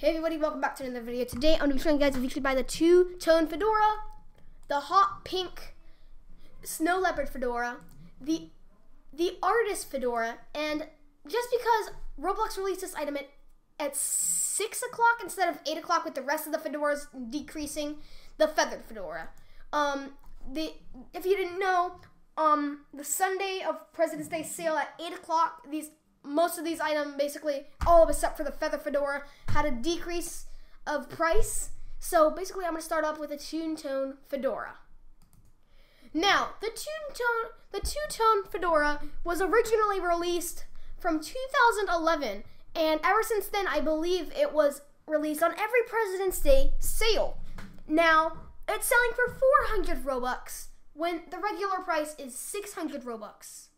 Hey everybody, welcome back to another video. Today I'm going to be showing you guys a featured by the two-tone fedora, the hot pink snow leopard fedora, the the artist fedora, and just because Roblox released this item at, at 6 o'clock instead of 8 o'clock with the rest of the fedoras decreasing, the feathered fedora. Um, the If you didn't know, um, the Sunday of President's Day sale at 8 o'clock, these most of these items, basically all of except for the feather fedora, had a decrease of price. So basically, I'm gonna start off with a two tone fedora. Now, the two tone the two tone fedora was originally released from 2011, and ever since then, I believe it was released on every President's Day sale. Now, it's selling for 400 Robux when the regular price is 600 Robux.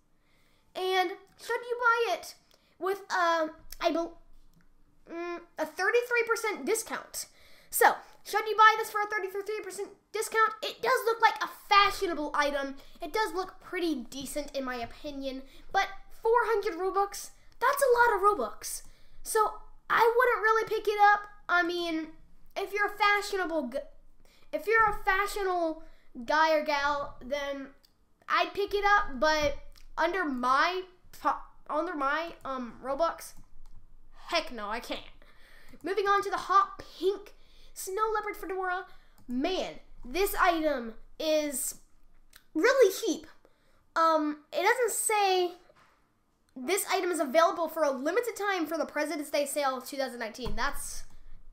And should you buy it with a, I mm, a 33% discount? So, should you buy this for a 33% discount? It does look like a fashionable item. It does look pretty decent in my opinion, but 400 Robux, that's a lot of Robux. So, I wouldn't really pick it up. I mean, if you're a fashionable if you're a fashionable guy or gal, then I'd pick it up, but under my under my um Robux, heck no, I can't. Moving on to the hot pink snow leopard fedora. Man, this item is really cheap. Um, it doesn't say this item is available for a limited time for the President's Day sale 2019. That's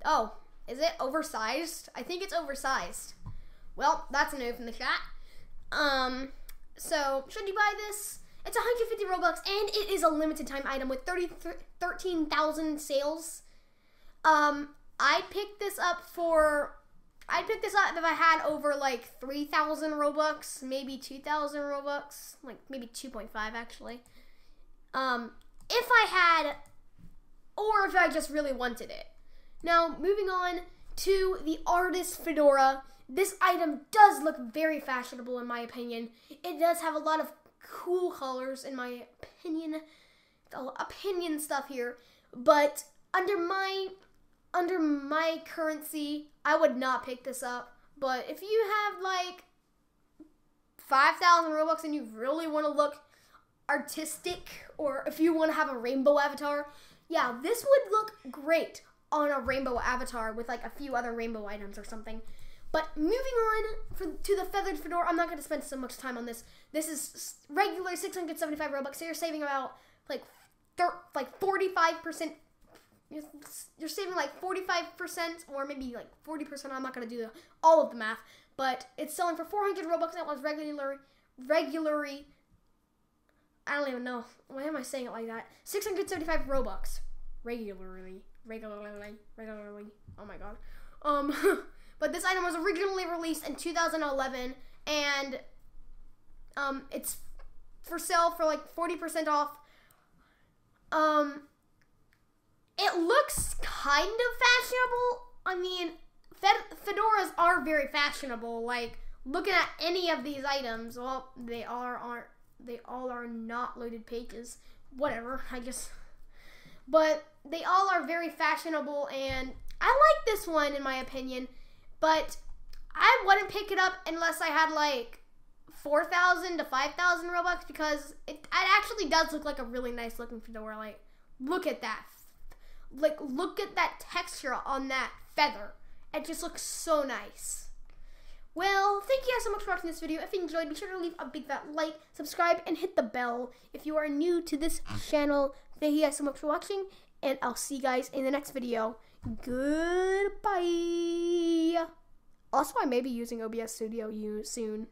oh, is it oversized? I think it's oversized. Well, that's a no from the chat. Um, so should you buy this? It's 150 Robux and it is a limited time item with 30, 13,000 sales. Um, I picked this up for, I'd pick this up if I had over like 3,000 Robux, maybe 2,000 Robux, like maybe 2.5 actually. Um, if I had, or if I just really wanted it. Now, moving on to the Artist Fedora. This item does look very fashionable in my opinion. It does have a lot of cool colors in my opinion opinion stuff here but under my under my currency i would not pick this up. But if you have like 5000 robux and you really want to look artistic or if you want to have a rainbow avatar yeah this would look great on a rainbow avatar with like a few other rainbow items or something but moving on for, to the feathered fedora, I'm not going to spend so much time on this. This is regular 675 Robux, so you're saving about like like 45%. You're saving like 45% or maybe like 40%. I'm not going to do the, all of the math, but it's selling for 400 Robux. And that was regularly, regularly. I don't even know. Why am I saying it like that? 675 Robux. Regularly. Regularly. Regularly. Oh my god. Um. But this item was originally released in 2011, and um, it's for sale for like 40% off. Um, it looks kind of fashionable. I mean, fed- fedoras are very fashionable. Like looking at any of these items, well, they are aren't they all are not loaded pages. Whatever, I guess. But they all are very fashionable, and I like this one in my opinion. But I wouldn't pick it up unless I had like 4,000 to 5,000 Robux because it, it actually does look like a really nice looking fedora. Like, look at that. Like, look at that texture on that feather. It just looks so nice. Well, thank you guys so much for watching this video. If you enjoyed, be sure to leave a big fat like, subscribe, and hit the bell. If you are new to this channel, thank you guys so much for watching, and I'll see you guys in the next video. Goodbye. Also, I may be using OBS Studio soon.